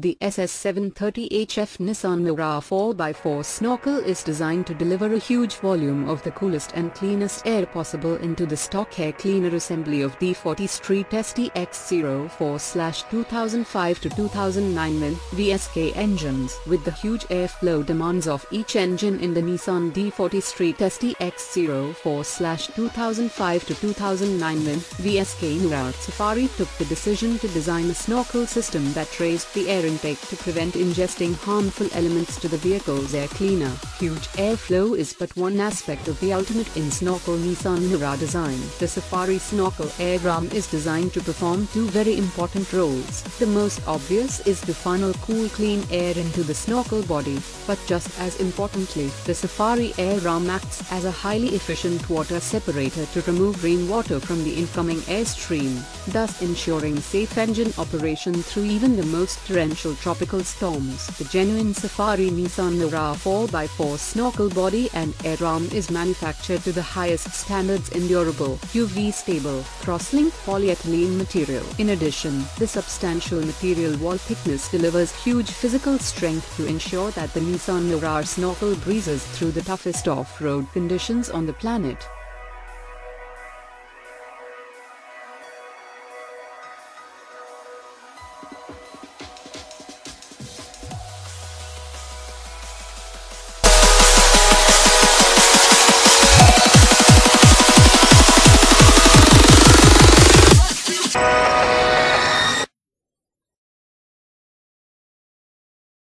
The SS730HF Nissan Navara 4x4 snorkel is designed to deliver a huge volume of the coolest and cleanest air possible into the stock air cleaner assembly of D40 Street STX04-2005 to 2009 VIN VSK engines. With the huge airflow demands of each engine in the Nissan D40 Street STX04-2005 to 2009 VIN VSK Mira Safari took the decision to design a snorkel system that raised the air intake to prevent ingesting harmful elements to the vehicle's air cleaner. Huge airflow is but one aspect of the ultimate in-snorkel Nissan Navara design. The Safari Snorkel Air Ram is designed to perform two very important roles. The most obvious is to funnel cool clean air into the snorkel body, but just as importantly, the Safari Air Ram acts as a highly efficient water separator to remove rainwater from the incoming airstream, thus ensuring safe engine operation through even the most torrential tropical storms. The genuine Safari Nissan Navara 4x4 snorkel body and air ram is manufactured to the highest standards in durable, UV stable, cross-linked polyethylene material. In addition, the substantial material wall thickness delivers huge physical strength to ensure that the Nissan Navara snorkel breezes through the toughest off-road conditions on the planet.